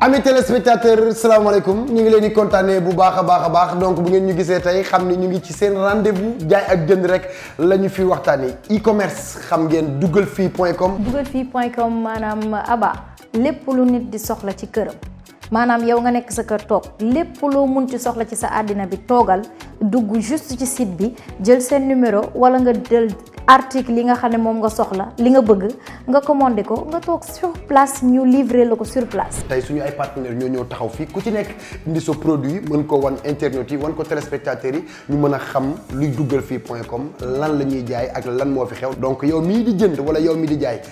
amis téléspectateurs salaamaaleykum ñu ngi leen di kontaanee bu baax a baax a baax donc bu ngeen ñu gisee tey xam ni ñu ngi ci seen rendez-vous jaay ak jënd rek la ñu fi waxtaanee e-commerce xam ngeen dugal fii point com. dugal fii point com maanaam aba lépp lu nit di soxla ci këram. maanaam yow nga nekk sa kër toog lépp loo mun ci soxla ci sa àddina bi toogal dugg juste ci site bi jël seen numéro wala nga jël article yi nga xam ne moom nga soxla li nga bëgg nga commandé ko nga toog sur place ñu livrer la ko sur place. tey suñu ay partenaires ñoo ñëw taxaw fii ku ci nekk indi sa produit mën ko wan internet yi wan ko téléspectateurs yi ñu mën a xam luy duggal fii point com lan la ñuy jaay ak lan moo fi xew donc yow mii di jënd wala yow mi di jaay.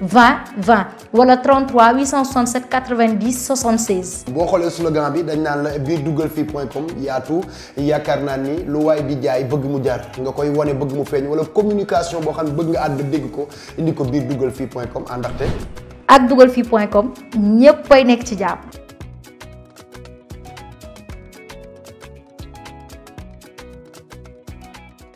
20 20 wala 33 867 90 76. boo xoolee slogan bi dañ naan la biir duggal fii point com yaatu yaakaar naa ni lu waay di jaay bëgg mu jaar nga koy wane bëgg mu feeñ wala communication boo xam ne bëgg nga àdd dégg ko indi ko biir duggal fii point com àndaxte. ak duggal fii point com ñëpp ay nekk ci jàmm.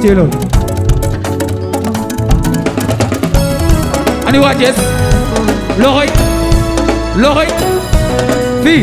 téye loolu ani waa Cees loxoy loxoy fii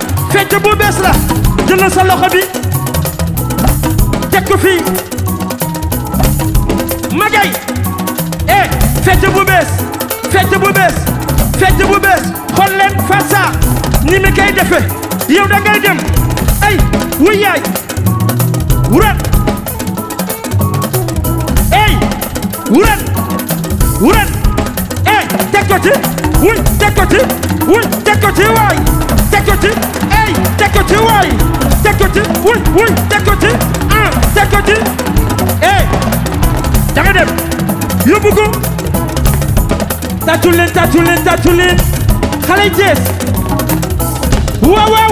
fecc bu bees la jël sa loxo bi teg ko fii magay eh fecc bu bees fecc bu bees fecc bu bees xool leen farsa ni mi koy defe yow da ngay dem ay wuy yaay wural ey wuran wuran ey teg ko ci wuy teg ko ci wuy teg ko ci waay teg ko ci ey teg ko ci waay teg ko ci wuy wuy teg ko ci ah teg ko ci ey da nga dem yóbbu ko tàccu leen tàccu leen tàccu leen xale yi Cees waaw waaw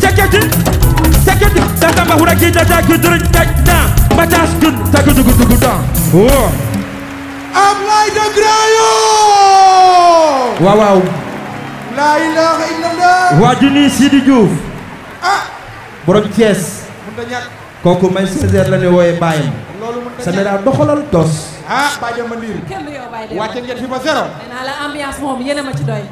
ceketi ceketi tata ma hura kita ta ku duru ta na ma ta skun ta ku dugu dugu da oh Ablaye de Grayo waaw waaw la ilaha illallah waa junni Sidi Diouf ah borom Thiès mun da ñàkk kooku may Césaire la ne wooye bàyyam loolu mun da sa ñàkk mera doxalal tos ah bàjjo ma liir kenn du yow bàyyi de wàcce ngeen fi ba zéro nee naa la ambiance moom yéen a ma ci doy